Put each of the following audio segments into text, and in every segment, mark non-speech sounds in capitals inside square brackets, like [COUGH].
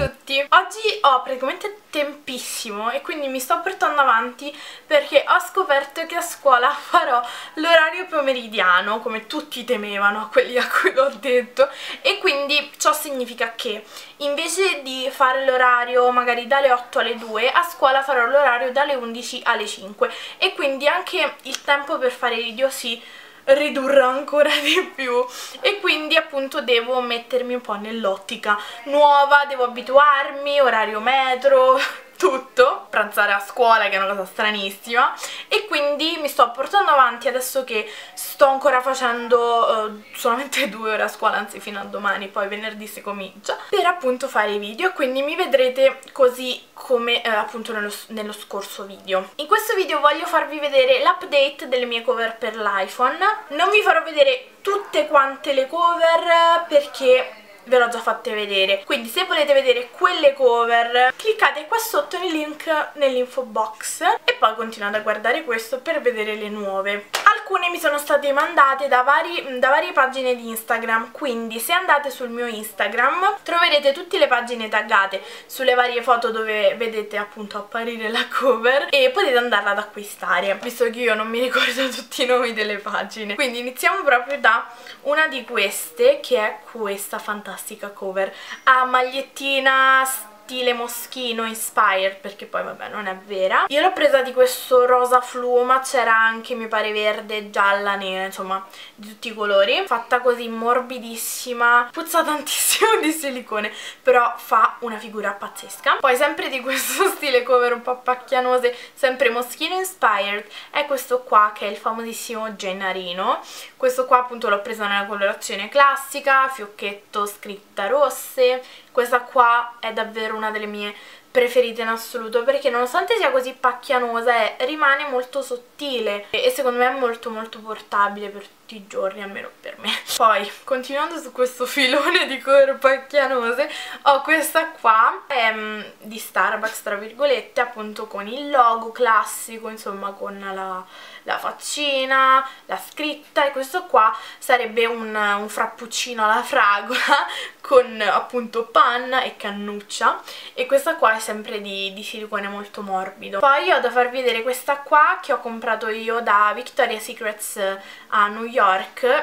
tutti! Oggi ho praticamente tempissimo e quindi mi sto portando avanti perché ho scoperto che a scuola [LAUGHS] farò l'orario pomeridiano come tutti temevano, quelli a cui l'ho detto e quindi ciò significa che invece di fare l'orario magari dalle 8 alle 2 a scuola farò l'orario dalle 11 alle 5 e quindi anche il tempo per fare video si ridurrà ancora di più. E quindi appunto devo mettermi un po' nell'ottica nuova, devo abituarmi, orario metro, tutto, pranzare a scuola che è una cosa stranissima e quindi mi sto portando avanti adesso che sto ancora facendo uh, solamente [LAUGHS] due ore a scuola, anzi fino a domani, poi venerdì si comincia, per appunto fare i video, quindi mi vedrete così come uh, appunto nello, nello scorso video. In questo video voglio farvi vedere l'update delle mie cover per l'iPhone, non vi farò vedere tutte quante le cover perché ve l'ho già fatte vedere. Quindi se volete vedere quelle cover cliccate qua sotto nel link nell'info box e poi continuate a guardare questo per vedere le nuove alcune mi sono state mandate da, vari, da varie pagine di Instagram quindi se andate sul mio Instagram troverete tutte le pagine taggate sulle varie foto dove vedete appunto apparire la cover e potete andarla ad acquistare visto che io non mi ricordo [LAUGHS] tutti i nomi delle pagine. Quindi iniziamo proprio da una di queste che è questa fantastica cover. A magliettina stile moschino inspired perché poi vabbè non è vera. Io l'ho presa di questo rosa fluo ma c'era anche mi pare verde, gialla, nera insomma di tutti i colori. Fatta così morbidissima puzza [LAUGHS] tantissimo di silicone però fa una figura pazzesca. Poi sempre di questo [LAUGHS] stile cover un po' pacchianose sempre moschino inspired è questo qua che è il famosissimo Gennarino. Questo qua appunto l'ho preso nella colorazione classica fiocchetto scritta rosse questa qua è davvero una delle mie preferite in assoluto perché nonostante sia così pacchianosa è, rimane molto sottile e secondo me è molto molto portabile per tutti i giorni, almeno per me. Poi, continuando su questo filone di cover pacchianose, ho questa qua, è um, di Starbucks tra virgolette, appunto con il logo classico, insomma con la, la faccina, la scritta e questo qua sarebbe un, un frappuccino alla fragola [LAUGHS] con appunto panna e cannuccia e questa qua è sempre di, di silicone molto morbido. Poi ho da farvi vedere questa qua che ho comprato io da Victoria's Secrets a New York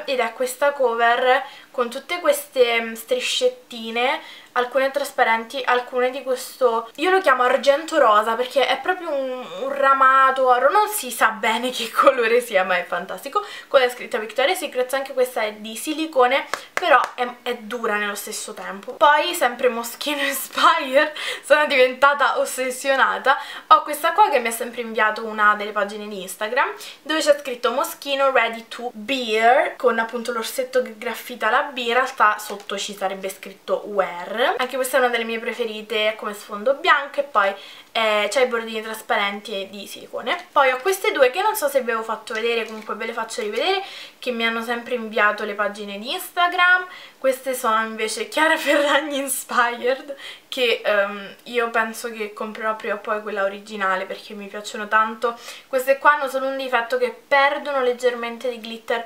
ed è questa cover con tutte queste striscettine alcune trasparenti, alcune di questo... Io lo chiamo argento rosa perché è proprio un, un ramato oro, non si sa bene che colore sia ma è fantastico. Con la scritta Victoria's Secret, anche questa è di silicone però è, è dura nello stesso tempo. Poi sempre Moschino Inspire, sono diventata ossessionata. Ho questa qua che mi ha sempre inviato una delle pagine di Instagram dove c'è scritto Moschino Ready to Beer con appunto l'orsetto che graffita la B, in realtà sotto ci sarebbe scritto Wear anche questa è una delle mie preferite come sfondo bianco e poi eh, c'è i bordini trasparenti di silicone. Poi ho queste due che non so se vi avevo fatto vedere comunque ve le faccio rivedere che mi hanno sempre inviato le pagine di Instagram. Queste sono invece Chiara [LAUGHS] Ferragni Inspired che um, io penso che comprerò prima o poi quella originale perché mi piacciono tanto. Queste qua hanno solo un difetto che perdono leggermente di glitter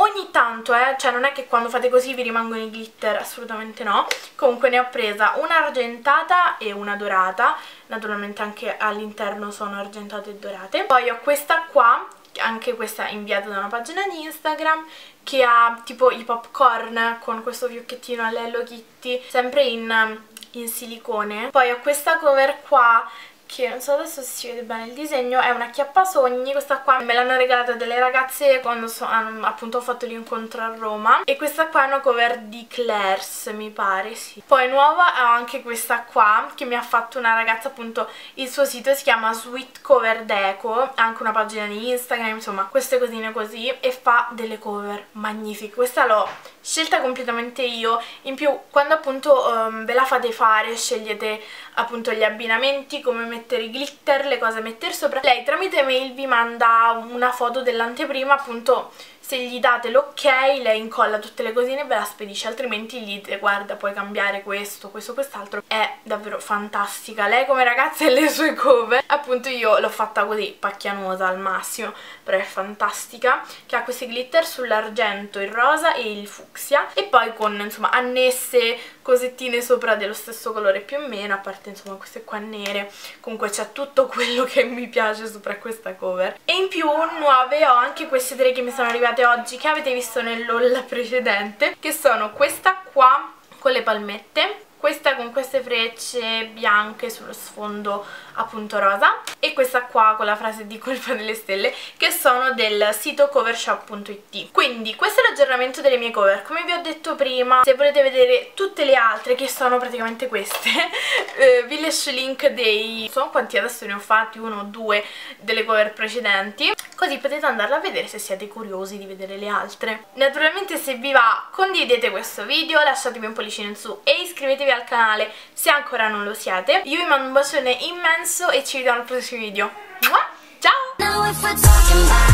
ogni tanto, eh, cioè non è che quando fate così vi rimangono i glitter, assolutamente no. Comunque ne ho presa una argentata e una dorata, naturalmente anche all'interno sono argentate e dorate. Poi ho questa qua, anche questa inviata da una pagina di Instagram, che ha tipo i popcorn con questo fiocchettino all'Hello Kitty, sempre in, in silicone. Poi ho questa cover qua che non so adesso se si vede bene il disegno, è una chiappasogni, questa qua me l'hanno regalata delle ragazze quando so, hanno, appunto fatto l'incontro a Roma. E questa qua è una cover di Claire's mi pare, sì. Poi nuova ho anche questa qua che mi ha fatto una ragazza appunto, il suo sito si chiama Sweet Cover Deco, anche una pagina di Instagram, insomma queste cosine così e fa delle cover magnifiche, questa l'ho scelta completamente io. In più quando appunto um, ve la fate fare scegliete appunto gli abbinamenti come mettere i glitter le cose da mettere sopra. Lei tramite mail vi manda una foto dell'anteprima appunto se gli date l'ok lei incolla tutte le cosine e ve la spedisce altrimenti gli dite guarda puoi cambiare questo, questo, quest'altro è davvero fantastica. Lei come ragazza e le sue cover appunto io l'ho fatta così pacchianosa al massimo però è fantastica che ha questi glitter sull'argento, il rosa e il fucsia e poi con insomma annesse cosettine sopra dello stesso colore più o meno, a parte insomma queste qua nere, comunque c'è tutto quello che mi piace sopra questa cover. E in più nuove ho anche queste tre che mi sono arrivate oggi, che avete visto nell'haul precedente, che sono questa qua con le palmette, questa con queste frecce bianche sullo sfondo appunto rosa e questa qua con la frase di colpa delle stelle che sono del sito covershop.it quindi questo è l'aggiornamento delle mie cover. Come vi ho detto prima se volete vedere tutte le altre che sono praticamente queste [LAUGHS] eh, vi lascio il link dei non so quanti adesso ne ho fatti uno o due delle cover precedenti così potete andarla a vedere se siete curiosi di vedere le altre. Naturalmente se vi va condividete questo video lasciatemi un pollicino in su e iscrivetevi al canale se ancora non lo siete. Io vi mando un bacione immenso e ci vediamo al prossimo video. Ciao